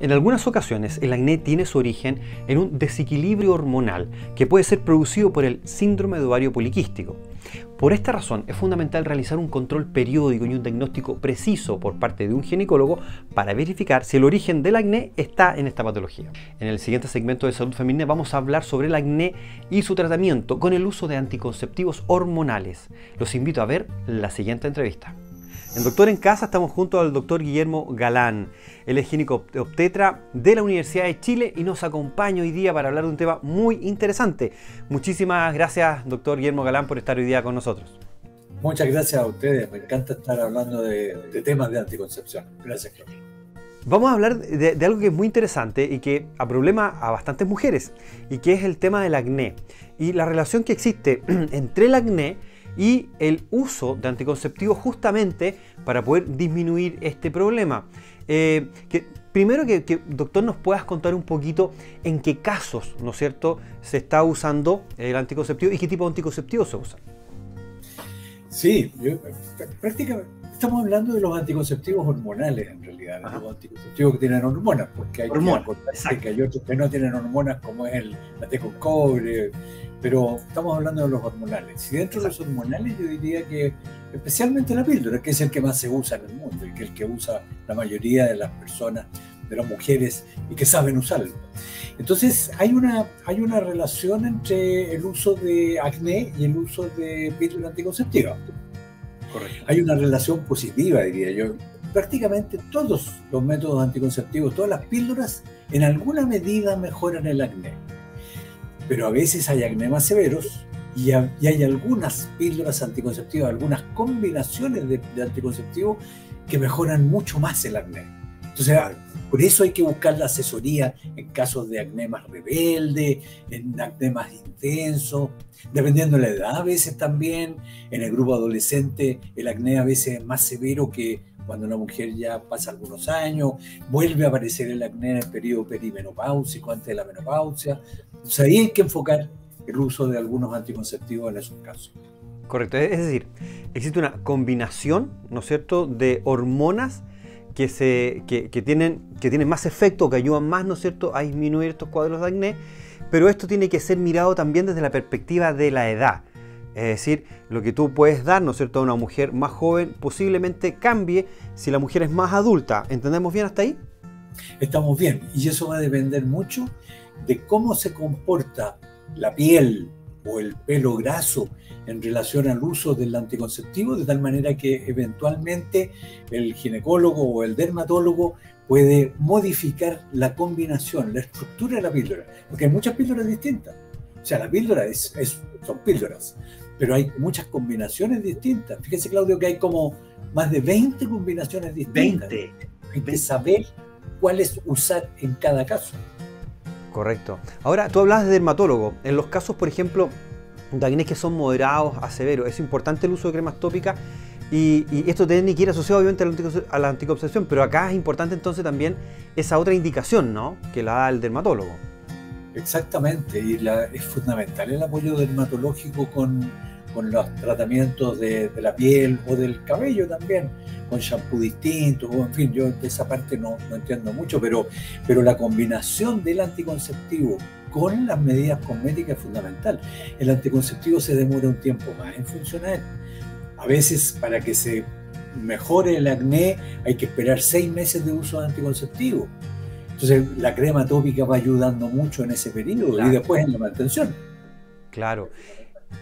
En algunas ocasiones el acné tiene su origen en un desequilibrio hormonal que puede ser producido por el síndrome de ovario poliquístico. Por esta razón es fundamental realizar un control periódico y un diagnóstico preciso por parte de un ginecólogo para verificar si el origen del acné está en esta patología. En el siguiente segmento de salud femenina vamos a hablar sobre el acné y su tratamiento con el uso de anticonceptivos hormonales. Los invito a ver la siguiente entrevista. En Doctor en Casa estamos junto al doctor Guillermo Galán. Él es obstetra de la Universidad de Chile y nos acompaña hoy día para hablar de un tema muy interesante. Muchísimas gracias, doctor Guillermo Galán, por estar hoy día con nosotros. Muchas gracias a ustedes. Me encanta estar hablando de, temas de anticoncepción. Gracias, Claudio. Vamos a hablar de, de, algo que es muy interesante y que problema a bastantes mujeres, y que es el tema del acné y la relación que existe entre el acné y el uso de anticonceptivos justamente para poder disminuir este problema. Eh, primero que, doctor nos puedas contar un poquito en qué casos, ¿no es cierto?, se está usando el anticonceptivo y qué tipo de anticonceptivo se usa. Sí, prácticamente estamos hablando de los anticonceptivos hormonales en realidad, los anticonceptivos que tienen hormonas, porque hay, que, hay otros que no tienen hormonas como es el la con cobre, pero estamos hablando de los hormonales. Y dentro de los hormonales yo diría que especialmente la píldora, que es el que más se usa en el mundo y que es el que usa la mayoría de las personas, de las mujeres, y que saben usarlo. Entonces hay una, hay una relación entre el uso de acné y el uso de píldora anticonceptiva. Hay una relación positiva, diría yo. Prácticamente todos los métodos anticonceptivos, todas las píldoras, en alguna medida mejoran el acné pero a veces hay acné más severos y, hay algunas píldoras anticonceptivas, algunas combinaciones de, anticonceptivos que mejoran mucho más el acné. Entonces, por eso hay que buscar la asesoría en casos de acné más rebelde, en acné más intenso, dependiendo de la edad a veces también. En el grupo adolescente el acné a veces es más severo que cuando una mujer ya pasa algunos años, vuelve a aparecer el acné en el periodo perimenopáusico, antes de la menopausia. Entonces ahí hay que enfocar el uso de algunos anticonceptivos en esos casos. Correcto, es decir, existe una combinación, ¿no es cierto?, de hormonas que, tienen, que tienen más efecto, que ayudan más, ¿no es cierto?, a disminuir estos cuadros de acné, pero esto tiene que ser mirado también desde la perspectiva de la edad. Es decir, lo que tú puedes dar, ¿no es cierto?, a una mujer más joven posiblemente cambie si la mujer es más adulta. ¿Entendemos bien hasta ahí? Estamos bien, y eso va a depender mucho de cómo se comporta la piel o el pelo graso en relación al uso del anticonceptivo, de tal manera que eventualmente el ginecólogo o el dermatólogo puede modificar la combinación, la estructura de la píldora, porque hay muchas píldoras distintas. O sea, la píldora es, son píldoras, pero hay muchas combinaciones distintas. Fíjense, Claudio, que hay como más de 20 combinaciones distintas. 20. Hay que saber cuáles usar en cada caso. Correcto. Ahora, tú hablabas de dermatólogo. En los casos, por ejemplo, de acné que son moderados a severos, es importante el uso de cremas tópicas y, esto tiene que ir asociado obviamente a la anticoncepción, pero acá es importante entonces también esa otra indicación, ¿no? Que la da el dermatólogo. Exactamente, y es fundamental el apoyo dermatológico con, con los tratamientos de, la piel o del cabello también, con shampoo distintos, en fin, yo de esa parte no, no, entiendo mucho, pero, pero la combinación del anticonceptivo con las medidas cosméticas es fundamental. El anticonceptivo se demora un tiempo más en funcionar. A veces para que se mejore el acné hay que esperar seis meses de uso de anticonceptivo. Entonces la crema tópica va ayudando mucho en ese periodo y después en la mantención. Claro.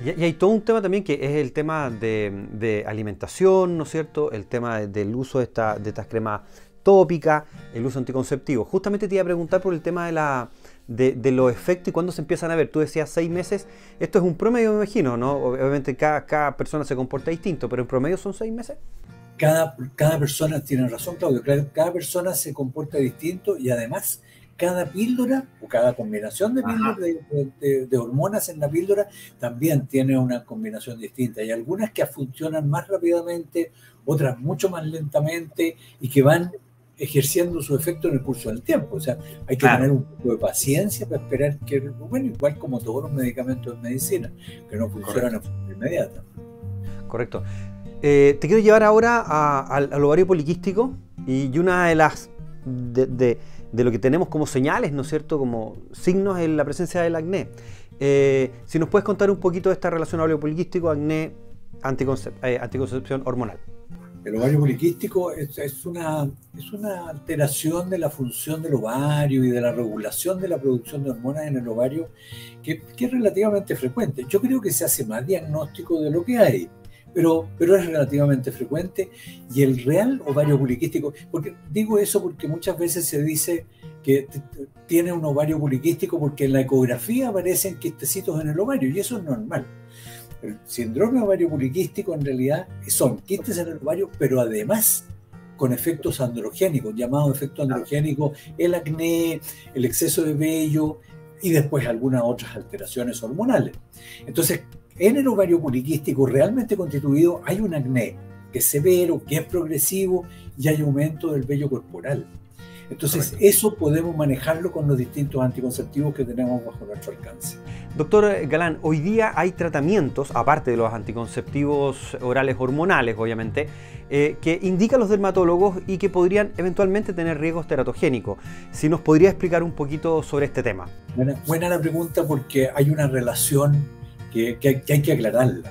Y, hay todo un tema también que es el tema de, alimentación, ¿no es cierto? El tema del uso de, de estas cremas tópicas, el uso anticonceptivo. Justamente te iba a preguntar por el tema de, la, de, los efectos y cuándo se empiezan a ver. Tú decías seis meses. Esto es un promedio, me imagino, ¿no? Obviamente cada, cada persona se comporta distinto, pero en promedio son seis meses. Cada, cada persona tiene razón, Claudio. Cada persona se comporta distinto y además cada píldora o cada combinación de, de, hormonas en la píldora también tiene una combinación distinta. Hay algunas que funcionan más rápidamente, otras mucho más lentamente y que van ejerciendo su efecto en el curso del tiempo. O sea, hay que tener un poco de paciencia para esperar que, bueno, igual como todos los medicamentos de medicina, que no funcionan de forma inmediata. Correcto. Eh, te quiero llevar ahora al ovario poliquístico y una de las de, de lo que tenemos como señales, ¿no es cierto?, como signos en la presencia del acné. Eh, si nos puedes contar un poquito de esta relación ovario poliquístico, acné, eh, anticoncepción hormonal. El ovario poliquístico es, una, es una alteración de la función del ovario y de la regulación de la producción de hormonas en el ovario que, que es relativamente frecuente. Yo creo que se hace más diagnóstico de lo que hay pero, pero es relativamente frecuente. Y el real ovario poliquístico, porque digo eso porque muchas veces se dice que tiene un ovario poliquístico porque en la ecografía aparecen quistecitos en el ovario, y eso es normal. El síndrome ovario poliquístico en realidad son quistes en el ovario, pero además con efectos androgénicos, llamados efectos androgénicos, el acné, el exceso de vello y después algunas otras alteraciones hormonales. Entonces, en el ovario poliquístico realmente constituido hay un acné que es severo, que es progresivo y hay aumento del vello corporal. Entonces, eso podemos manejarlo con los distintos anticonceptivos que tenemos bajo nuestro alcance. Doctor Galán, hoy día hay tratamientos, aparte de los anticonceptivos orales hormonales, obviamente, eh, que indican los dermatólogos y que podrían eventualmente tener riesgos teratogénicos. Si nos podría explicar un poquito sobre este tema. Buena, la pregunta porque hay una relación que, hay que aclararla.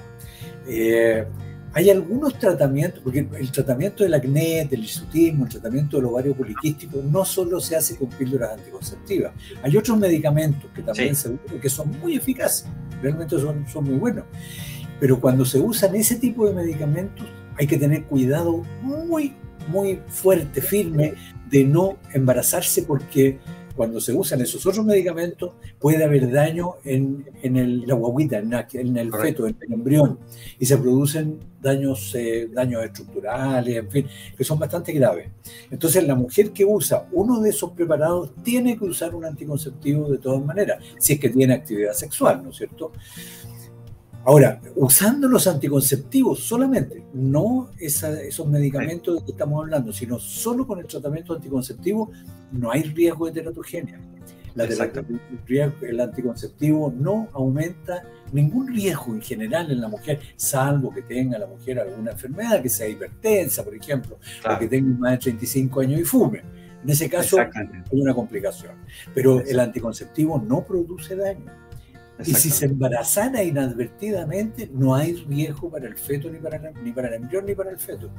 Eh, hay algunos tratamientos, porque el tratamiento del acné, del hirsutismo, el tratamiento del ovario poliquístico no solo se hace con píldoras anticonceptivas. Hay otros medicamentos que también se usan que son muy eficaces, realmente son, son muy buenos. Pero cuando se usan ese tipo de medicamentos hay que tener cuidado muy, muy fuerte, firme, de no embarazarse porque cuando se usan esos otros medicamentos, puede haber daño en, el, la guaguita, en, el feto, en el embrión, y se producen daños, eh, daños estructurales, en fin, que son bastante graves. Entonces, la mujer que usa uno de esos preparados tiene que usar un anticonceptivo de todas maneras, si es que tiene actividad sexual, ¿no es cierto? Ahora, usando los anticonceptivos solamente, no esos medicamentos de que estamos hablando, sino solo con el tratamiento anticonceptivo, no hay riesgo de teratogenia. el anticonceptivo no aumenta ningún riesgo en general en la mujer, salvo que tenga la mujer alguna enfermedad, que sea hipertensa, por ejemplo, o que tenga más de 35 años y fume. En ese caso hay una complicación. Pero el anticonceptivo no produce daño y si se embarazara inadvertidamente, no hay riesgo para el feto, ni para, ni para el embrión, ni para el feto.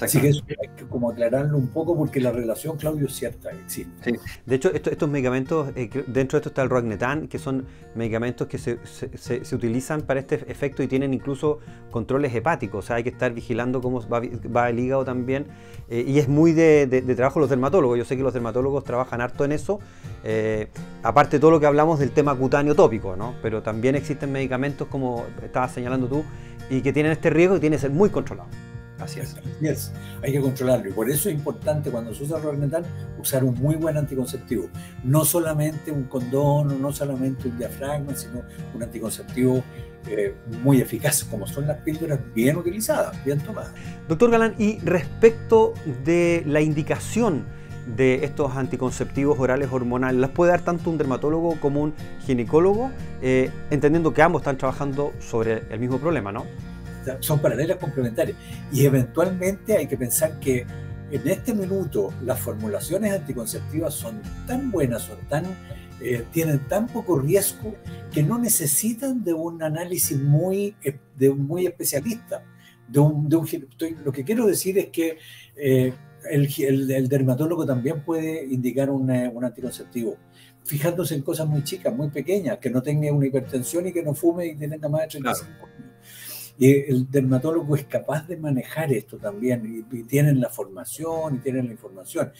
Así que eso hay que como aclararlo un poco porque la relación, Claudio, es cierta, existe. De hecho, estos medicamentos, eh, dentro de esto está el Rognetan, que son medicamentos que se, se, utilizan para este efecto y tienen incluso controles hepáticos. O sea, hay que estar vigilando cómo va, el hígado también. Eh, y es muy de, de, trabajo los dermatólogos. Yo sé que los dermatólogos trabajan harto en eso. Eh, aparte de todo lo que hablamos del tema cutáneo tópico, ¿no? Pero también existen medicamentos, como estabas señalando tú, y que tienen este riesgo y tienen que ser muy controlados. Así es. Hay que controlarlo. Y por eso es importante cuando se usa mental usar un muy buen anticonceptivo. No solamente un condón, no solamente un diafragma, sino un anticonceptivo eh, muy eficaz, como son las píldoras bien utilizadas, bien tomadas. Doctor Galán, y respecto de la indicación de estos anticonceptivos orales hormonales, ¿las puede dar tanto un dermatólogo como un ginecólogo, eh, entendiendo que ambos están trabajando sobre el mismo problema, ¿no? Son paralelas complementarias. Y eventualmente hay que pensar que en este minuto las formulaciones anticonceptivas son tan buenas, son tan, eh, tienen tan poco riesgo que no necesitan de un análisis muy, eh, de muy especialista. De un, lo que quiero decir es que eh, el, el, dermatólogo también puede indicar un anticonceptivo, fijándose en cosas muy chicas, muy pequeñas, que no tenga una hipertensión y que no fume y tenga más de 35 años. Y el dermatólogo es capaz de manejar esto también y, tienen la formación y tienen la información.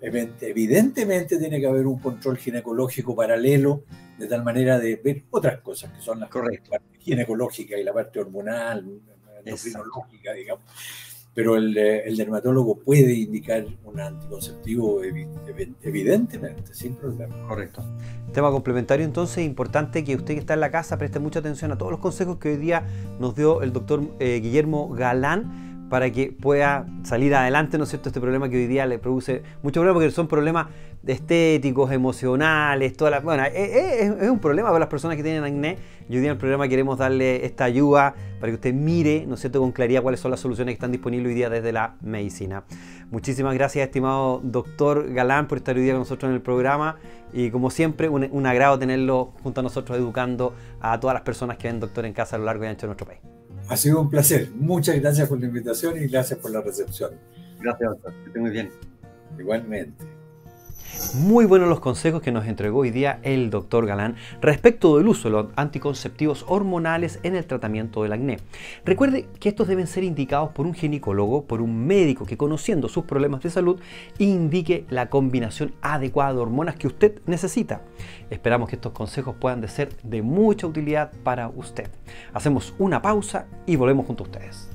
Evidentemente tiene que haber un control ginecológico paralelo de tal manera de ver otras cosas que son las correctas, ginecológica y la parte hormonal, endocrinológica, digamos pero el, dermatólogo puede indicar un anticonceptivo evidentemente, sin problema. Correcto. Tema complementario entonces, importante que usted que está en la casa preste mucha atención a todos los consejos que hoy día nos dio el doctor eh, Guillermo Galán para que pueda salir adelante, ¿no es cierto?, este problema que hoy día le produce mucho problema porque son problemas estéticos, emocionales, toda la, bueno, es, es, un problema para las personas que tienen acné y hoy día en el programa queremos darle esta ayuda para que usted mire, ¿no cierto?, con claridad cuáles son las soluciones que están disponibles hoy día desde la medicina. Muchísimas gracias, estimado doctor Galán, por estar hoy día con nosotros en el programa. Y como siempre, un, un agrado tenerlo junto a nosotros educando a todas las personas que ven Doctor en Casa a lo largo y ancho de nuestro país. Ha sido un placer. Muchas gracias por la invitación y gracias por la recepción. Gracias, doctor. Que esté muy bien. Igualmente. Muy buenos los consejos que nos entregó hoy día el doctor Galán respecto del uso de los anticonceptivos hormonales en el tratamiento del acné. Recuerde que estos deben ser indicados por un ginecólogo, por un médico que conociendo sus problemas de salud indique la combinación adecuada de hormonas que usted necesita. Esperamos que estos consejos puedan ser de mucha utilidad para usted. Hacemos una pausa y volvemos junto a ustedes.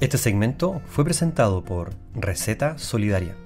Este segmento fue presentado por Receta Solidaria